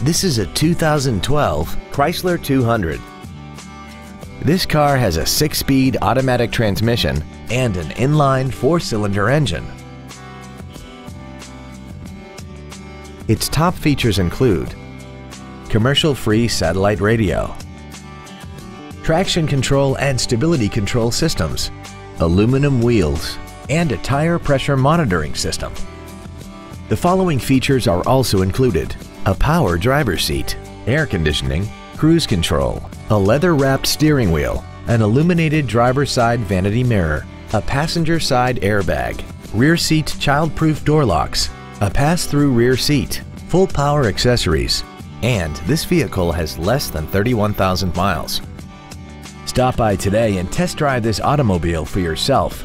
This is a 2012 Chrysler 200. This car has a six-speed automatic transmission and an inline four-cylinder engine. Its top features include commercial-free satellite radio, traction control and stability control systems, aluminum wheels, and a tire pressure monitoring system. The following features are also included. A power driver's seat, air conditioning, cruise control, a leather-wrapped steering wheel, an illuminated driver's side vanity mirror, a passenger side airbag, rear seat child-proof door locks, a pass-through rear seat, full power accessories, and this vehicle has less than 31,000 miles. Stop by today and test drive this automobile for yourself.